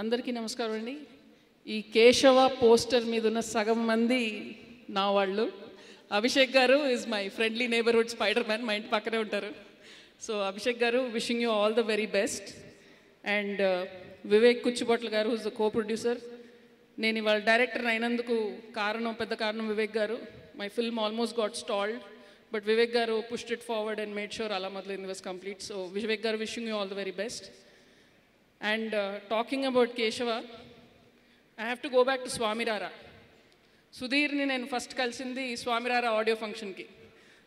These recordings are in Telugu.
అందరికీ నమస్కారం అండి. ఈ కేశవ పోస్టర్ మీద ఉన్న సగం మంది నా వాళ్ళు. Abhishek garu is my friendly neighbourhood spider man మా ఇంటి పక్కనే ఉంటారు. So Abhishek garu wishing you all the very best and Vivek Kuchibhotla garu who's the co producer నేను ఇవాళ డైరెక్టర్ అయినందుకు కారణం పెద్ద కారణం Vivek garu. My film almost got stalled but Vivek garu pushed it forward and made sure అలా మొదలైంది was complete so Vivek garu wishing you all the very best and talking about Keshava I have to go back to Swamy Ra Ra సుధీర్ని నేను ఫస్ట్ కలిసింది స్వామిరారా ఆడియో ఫంక్షన్కి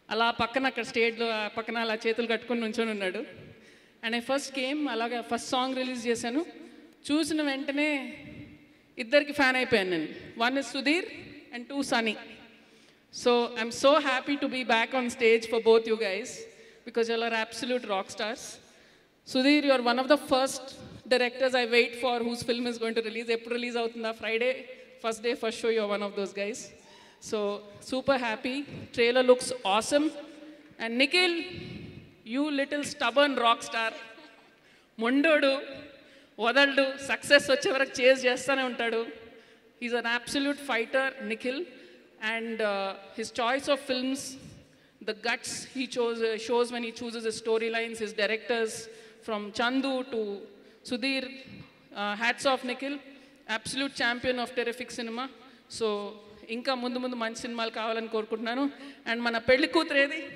అలా పక్కన అక్కడ స్టేజ్లో ఆ పక్కన అలా చేతులు కట్టుకొని నుంచొని ఉన్నాడు. అండ్ ఐ ఫస్ట్ గేమ్ అలాగా ఫస్ట్ సాంగ్ రిలీజ్ చేశాను. చూసిన వెంటనే ఇద్దరికి ఫ్యాన్ అయిపోయాను నేను. One is Sudheer and two Sunny so I'm so happy to be back on stage for both you guys because you are absolute rock stars Sudheer you are one of the first directors I wait for who's film is going to release ఎప్పుడు రిలీజ్ అవుతుందా Friday first day first show you are one of those guys so super happy trailer looks awesome and Nikhil you little stubborn rock star మొండోడు వదలడు సక్సెస్ వచ్చే వరకు చేజ్ చేస్తూనే ఉంటాడు is an absolute fighter Nikhil and his choice of films the guts he chose, uh, shows when he chooses his storylines, his directors, from Chandu to Sudhir, uh, hats off Nikhil, absolute champion of terrific cinema. So ఇంకా ముందు ముందు మంచి సినిమాలు కావాలని కోరుకుంటున్నాను. అండ్ మన పెళ్ళి ఏది?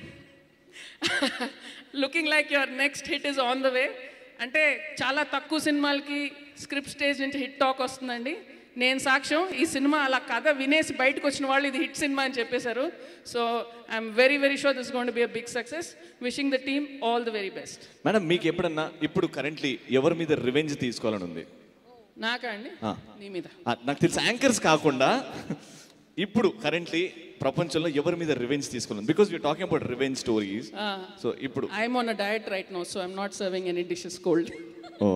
Looking like your next hit is on the way అంటే చాలా తక్కువ సినిమాలకి స్క్రిప్ట్ స్టేజ్ నుంచి హిట్ టాక్ వస్తుందండి. నేను సాక్ష్యం ఈ సినిమా అలా కథ వినేసి బయటకు వచ్చిన వాళ్ళు ఇది హిట్ సినిమా అని చెప్పేశారు. So I'm very very sure this gonna be a big success wishing the team all the very best madam మీకు ఎప్పుడన్నా ఇప్పుడు కరెంట్లీ ఎవరి మీద రివెంజ్ తీసుకోవాలని ఉంది? నాకా అండి. నీ మీద. నాకు తెలిసి యాంకర్స్ కాకుండా ఇప్పుడు కరెంట్లీ ప్రపంచంలో ఎవరి మీద రివెంజ్ తీసుకోవాలి because you talking about revenge stories so ఇప్పుడు I'm on a diet right now so I'm not serving any dishes cold oh